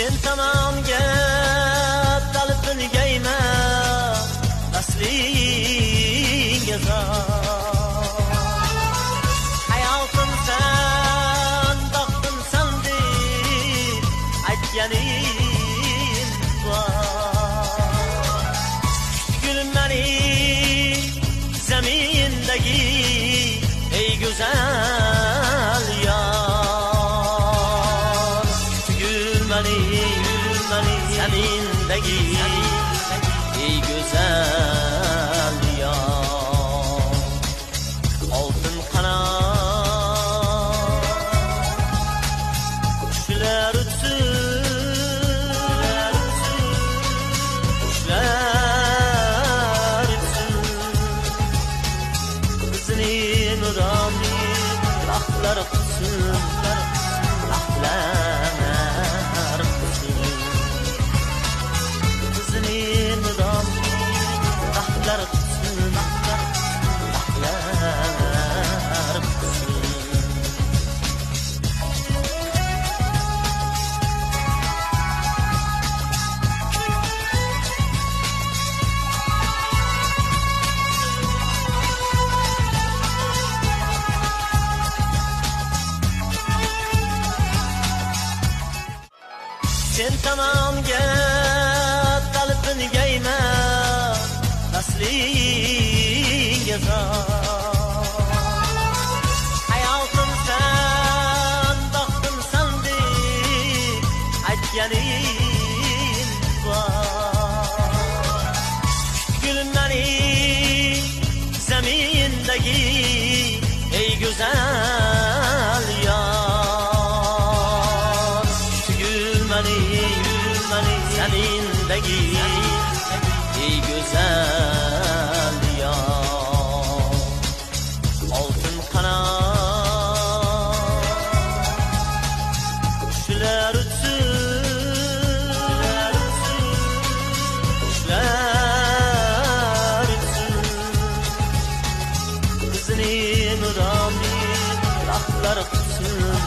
sen tomonga dalib bilgayman aslinga hayotimsan baxtimsan deb aytganing gulmani zamindagi ey go'zal yor oltin qanot qushlar uchsin qushlar uchsin bizni nuroniy baxtlar qilsin sen tomonga talpingayma naslingga hayotimsan baxtimsan deb aytganing gulmani gulmani zamindagi ey go'zal yor oltin qanot qushlar uchsin qushlar uchsin bizni nuroniy baxtlar qilsin